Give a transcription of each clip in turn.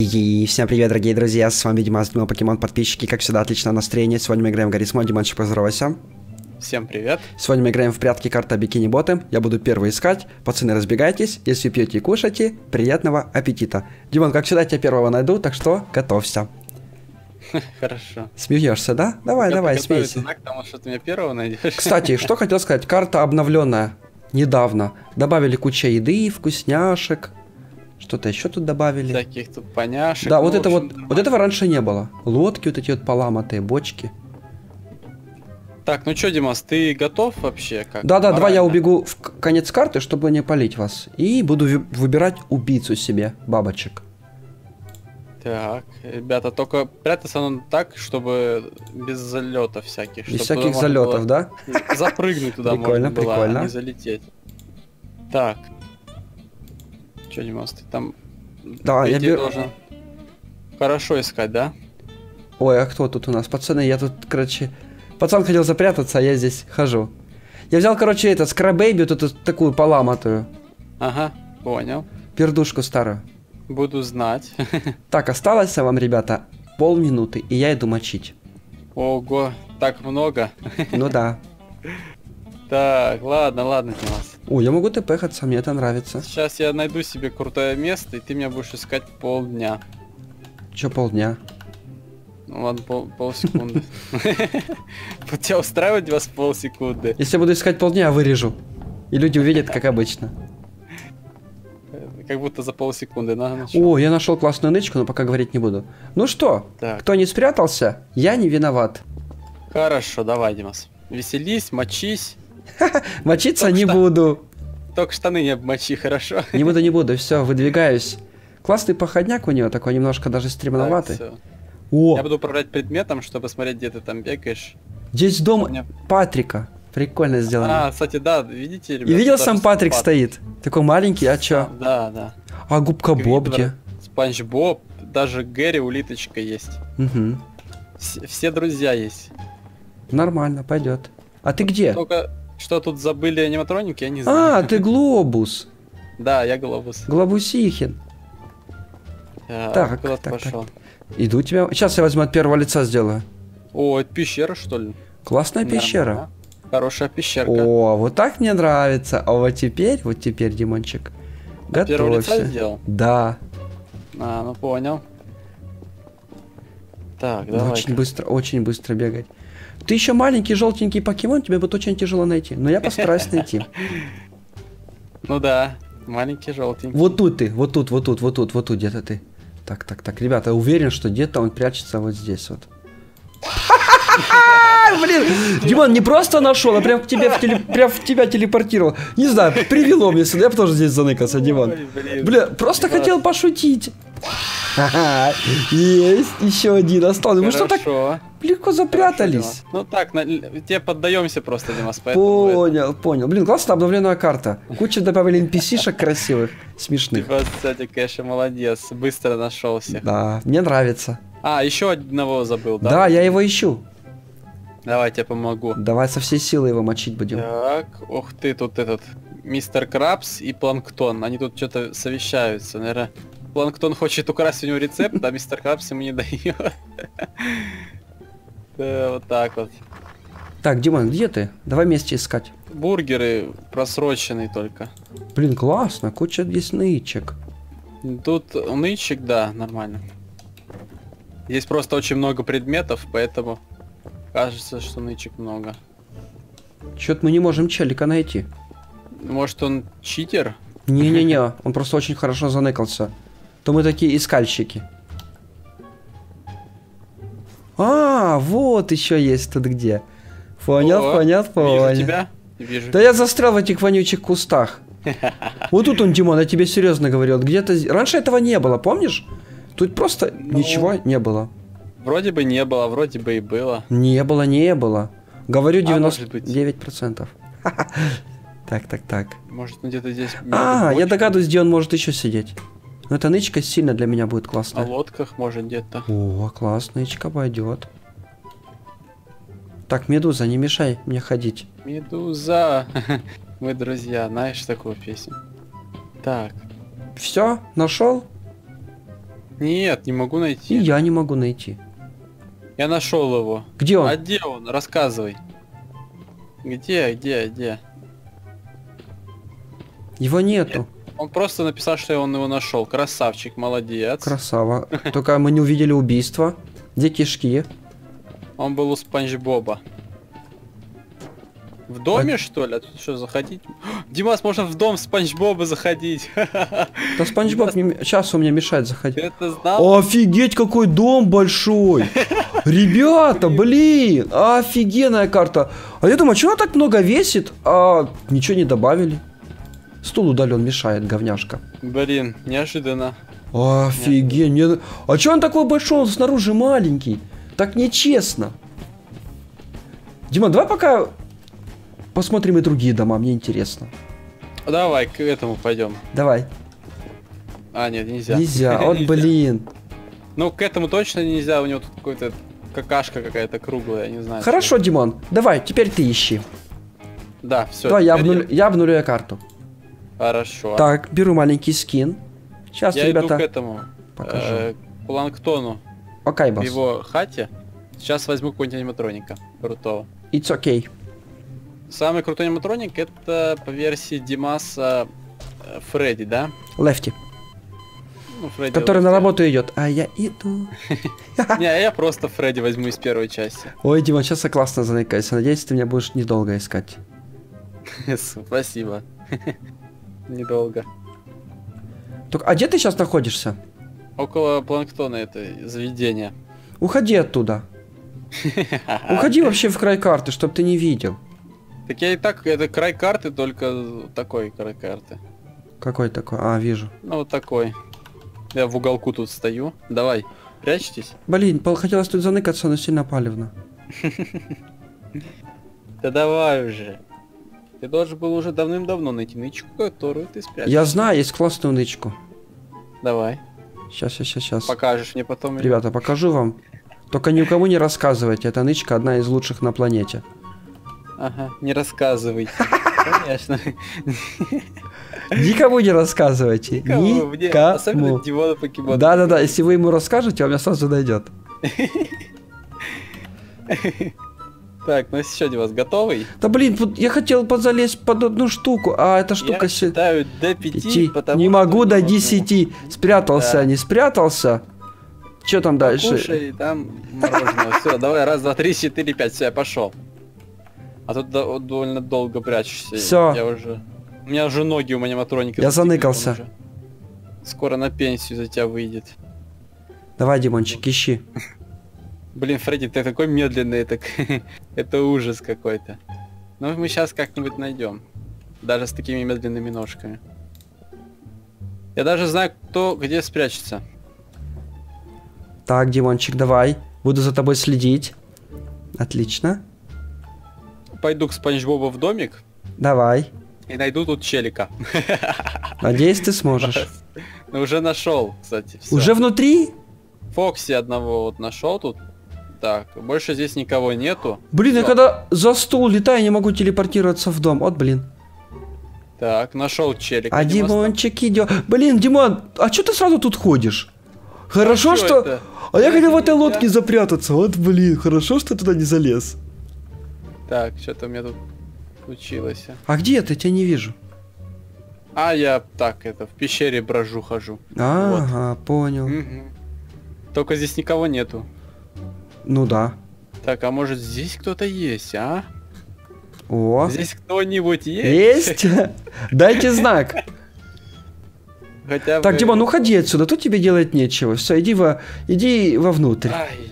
И всем привет, дорогие друзья, с вами Димас, Дима Покемон, подписчики, как всегда, отличное настроение. Сегодня мы играем в Гаррисмон, Диманчик, поздоровайся. Всем привет. Сегодня мы играем в прятки карта Бикини Боты. Я буду первый искать. Пацаны, разбегайтесь. Если пьете и кушаете, приятного аппетита. Димон, как всегда, тебя первого найду, так что готовься. Хорошо. Смеешься, да? Давай, Я давай, смейся. так, потому что ты меня первого найдешь. Кстати, что хотел сказать, карта обновленная недавно. Добавили куча еды, вкусняшек. Что-то еще тут добавили. Всяких тут поняшек. Да, ну, вот это вот, вот этого раньше не было. Лодки вот эти вот поломатые, бочки. Так, ну что, Димас, ты готов вообще? Как? Да-да, давай я убегу в конец карты, чтобы не полить вас. И буду выбирать убийцу себе, бабочек. Так, ребята, только прятаться надо так, чтобы без залетов всяких. Без всяких залетов, да? Запрыгнуть туда Прикольно, можно было, прикольно. а не залететь. Так. Че, Димас, ты там... Да, я беру- должен хорошо искать, да? Ой, а кто тут у нас? Пацаны, я тут, короче... Пацан хотел запрятаться, а я здесь хожу. Я взял, короче, это, скрабэйби, вот эту такую поломатую. Ага, понял. Пердушку старую. Буду знать. Так, осталось вам, ребята, полминуты, и я иду мочить. Ого, так много. Ну да. Так, ладно, ладно, Димас. О, я могу тпхаться, мне это нравится. Сейчас я найду себе крутое место, и ты меня будешь искать полдня. Че полдня? Ну ладно, пол, полсекунды. Вот тебя устраивает вас полсекунды? Если я буду искать полдня, я вырежу. И люди увидят, как обычно. Как будто за полсекунды надо начать. О, я нашел классную нычку, но пока говорить не буду. Ну что, Так, кто не спрятался, я не виноват. хорошо, давай, Димас. Веселись, мочись. Мочиться Только не что. буду. Только штаны не обмочи, хорошо? Не буду, не буду. Все, выдвигаюсь. Классный походняк у него, такой немножко даже Так, стремноватый. всё. О, Я буду управлять предметом, чтобы смотреть, где ты там бегаешь. здесь дом меня- Патрика. Прикольно сделано. А, кстати, да, видите, И ребята? видел, даже сам Патрик стоит. Такой маленький, а чё? Да, да. А губка Боб где? Спанч Боб, даже Гэри улиточка есть. Угу. Все, все друзья есть. Нормально, пойдет. А ты где? Только что тут забыли аниматроники, я не знаю. А, ты глобус. Да, я глобус. Глобусихин. Так, куда так, так. пошел? Иду тебя. Сейчас я возьму от первого лица сделаю. О, это пещера, что ли? Классная пещера. Хорошая пещерка. О, вот так мне нравится. А вот теперь, вот теперь, Димончик, От первого лица готовься. сделал? Да, А, ну понял. Так, ну, давай. очень быстро, очень быстро бегать. Ты еще маленький желтенький покемон, тебе будет очень тяжело найти. Но я постараюсь найти. Ну да, маленький желтенький. Вот тут ты, вот тут, вот тут, вот тут, вот тут где-то ты. Так, так, так, ребята, уверен, что где-то он прячется вот здесь вот. Блин, Димон не просто нашел, а прям к тебе в теле- прям в тебя телепортировал. Не знаю, привело мне сюда, я бы тоже здесь заныкался, блин. Бля, просто хотел пошутить. Есть, еще один остался. Мы что так легко запрятались? Ну так, тебе поддаемся просто, Димас, Понял, понял. Блин, классно обновленная карта. Куча добавили NPC-шек красивых, смешных. Ты, кстати, конечно, молодец. Быстро нашел всех. Да, мне нравится. А, еще одного забыл, да? Да, я его ищу. Давай, я тебе помогу. Давай со всей силы его мочить будем. Так, ух ты, тут этот мистер Крабс и Планктон. Они тут что-то совещаются. Наверное, Планктон хочет украсть у него рецепт, а мистер Крабс ему не дает. Да, вот так вот. Так, Димон, где ты? Давай вместе искать. Бургеры просроченные только. Блин, классно, куча есть нычек. Тут нычек, да, нормально. Здесь просто очень много предметов, поэтому кажется, что нычек много. Чё-то мы не можем челика найти. Может он читер? Не-не-не, он просто очень хорошо заныкался. То мы такие искальщики. А, вот еще есть тут где. Понял, О, понял, понял. Вижу тебя. Вижу. Да я застрял в этих вонючих кустах. Вот тут он, Димон, я тебе серьезно говорю. вот Где-то... Раньше этого не было, помнишь? Тут просто Ну. ничего не было. Вроде бы не было, вроде бы и было. Не было, не было. Говорю А, может быть. 99%. Так, так, так. Может где-то здесь... А, я догадываюсь, где он может еще сидеть. Но эта нычка сильно для меня будет О классная. лодках может где-то. О, класс, нычка пойдет. Так, Медуза, не мешай мне ходить. Медуза. Мы друзья, знаешь такую песню? Так, Все, нашел? Нет, не могу И найти. я не могу найти. Я нашел его. Где он? А где он? Рассказывай. Где, где, где? Его нету. Он просто написал, что он его нашел. Красавчик, молодец. Красава. Только мы не увидели убийства. Где кишки? Он был у Спанч Боба. В доме, что ли? А тут что, заходить? Димас, можно в дом Спанч Боба заходить. Да Спанч Боб сейчас у меня мешает Ты заходить. это знал? Офигеть, какой дом большой! Ребята, блин, офигенная карта. А я думаю, что она так много весит? А ничего не добавили. Стул удален, мешает, говняшка. Блин, неожиданно. Офигеть. мне- А что он такой большой? Он снаружи маленький. Так нечестно. Дима, давай пока посмотрим и другие дома, мне интересно. Давай к этому пойдем. Давай. А, нет, нельзя. Нельзя. Вот блин. Ну, к этому точно нельзя, у него тут какой-то какашка какая-то круглая, я не знаю. Хорошо, Димон. Давай, теперь ты ищи. что. Да, все. Давай, я, обнулю, я обнуляю карту. Хорошо. Так, беру маленький скин. Сейчас, я иду ребята, к этому. покажу. э, к Планктону. Окей, В босс. его хате. Сейчас возьму какого-нибудь аниматроника. Крутого. It's okay. Самый крутой аниматроник это по версии Димаса э, Фредди, да? Лефти. Ну, Фредди Который на работу идет. А я иду. Не, я просто Фредди возьму из первой части. Ой, Дима, сейчас я классно заныкаюсь. Надеюсь, ты меня будешь недолго искать. Спасибо. Недолго. Только, а где ты сейчас находишься? Около планктона это заведение. Уходи оттуда. Уходи вообще в край карты, чтобы ты не видел. Так я и так, это край карты, только такой край карты. Какой такой? А, вижу. Ну вот такой. Я в уголку тут стою. Давай, прячьтесь. Блин, хотелось тут заныкаться, но сильно палевно. Да давай уже. Ты должен был уже давным-давно найти нычку, которую ты спрячешь. Я знаю, есть классную нычку. Давай, Сейчас, сейчас, сейчас. покажешь мне потом. Ребята, покажу вам. Только никому не рассказывайте, эта нычка одна из лучших на планете. Ага, не рассказывайте. Конечно. Никому не рассказывайте. Никому, мне- Особенно Покемон. Да-да-да, если вы ему расскажете, он меня сразу найдет. Так, ну еще Димас, готовый? Да блин, вот я хотел позалезть под одну штуку, а эта штука Я считаю до пяти, пяти. потому Не могу до могу. десяти. Спрятался, Да. не спрятался. Что там дальше? Кушай, там мороженое. Все, давай, раз, два, три, четыре, пять, все, я пошел. А тут до- довольно долго прячешься. Всё. Я уже... У меня уже ноги у аниматроника. Я заныкался. Скоро на пенсию за тебя выйдет. Давай, Димончик, ищи. Блин, Фредди, ты такой медленный, это, это ужас какой-то. Ну, мы сейчас как-нибудь найдем. Даже с такими медленными ножками. Я даже знаю, кто где спрячется. Так, Димончик, давай. Буду за тобой следить. Отлично. Пойду к Спанч Бобу в домик Давай. И найду тут челика. Надеюсь, ты сможешь. Ну, уже нашел, кстати. всё. Уже внутри? Фокси одного вот нашел тут. Так, больше здесь никого нету. Блин, я Всё. когда за стул летаю, не могу телепортироваться в дом. Вот, блин. Так, нашел челика. А. Димончик идет. Блин, Димон, а что ты сразу тут ходишь? Хорошо, А что... это? А я хотел в этой лодке запрятаться. Вот, блин, хорошо, что туда не залез. Так, что-то у меня тут случилось. А где ты? Тебя не вижу. А я так, это, в пещере брожу, хожу. Ага, понял. Мгм. Только здесь никого нету. Ну да. Так, а может здесь кто-то есть, а? О, Здесь кто-нибудь есть? есть. Дайте знак. Хотя Так, бы- Димон, уходи отсюда, тут тебе делать нечего. Все, иди во, иди вовнутрь. Ай,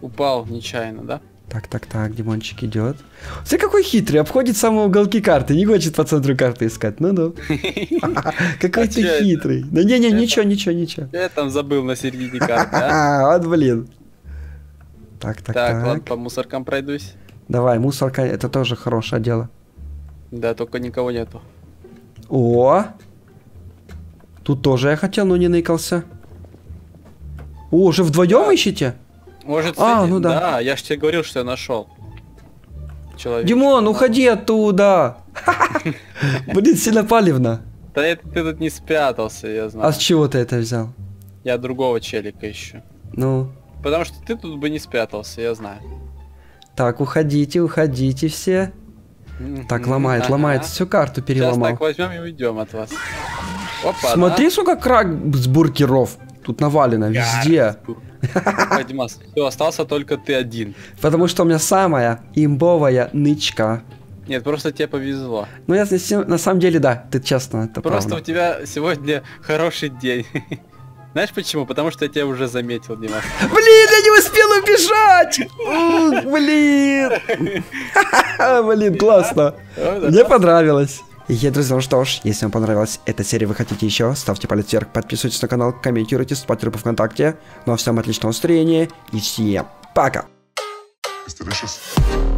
упал нечаянно, да? Так, так, так, Димончик идет. Смотри, какой хитрый, обходит самые уголки карты, не хочет по центру карты искать. Ну-ну. Какой А ты хитрый. Да не-не, ничего, ничего, ничего. Я там забыл на середине карты, а? Вот блин. Так, так, Так, ладно, так. по мусоркам пройдусь. Давай, мусорка, это тоже хорошее дело. Да, только никого нету. О! Тут тоже я хотел, но не ныкался. О, уже вдвоем ищете? Может, А, ну да. Да, я же тебе говорил, что я нашел. Человек. Димон, уходи оттуда! Блин, сильно палевно. Да это ты тут не спрятался, я знаю. А с чего ты это взял? Я другого челика ищу. Ну, Потому что ты тут бы не спрятался, я знаю. так, уходите, уходите все. Так, ломает, ага. ломает, всю карту Сейчас переломал. так возьмем и уйдем от вас. Опа, Смотри, сколько крак с бургеров. Тут навалено везде. Димас, все, остался только ты один. Потому что у меня самая имбовая нычка. Нет, просто тебе повезло. Ну, я на самом деле, да, ты честно, это Просто у правда. тебя сегодня хороший день. Знаешь почему? Потому что я тебя уже заметил, Димас. Блин, я не успел убежать! Блин! Блин, классно. Мне понравилось. И, друзья, ну что ж, если вам понравилась эта серия, вы хотите еще, ставьте палец вверх, подписывайтесь на канал, комментируйте, ставьте группу ВКонтакте. Ну а всем отличного настроения и всем пока! It's delicious.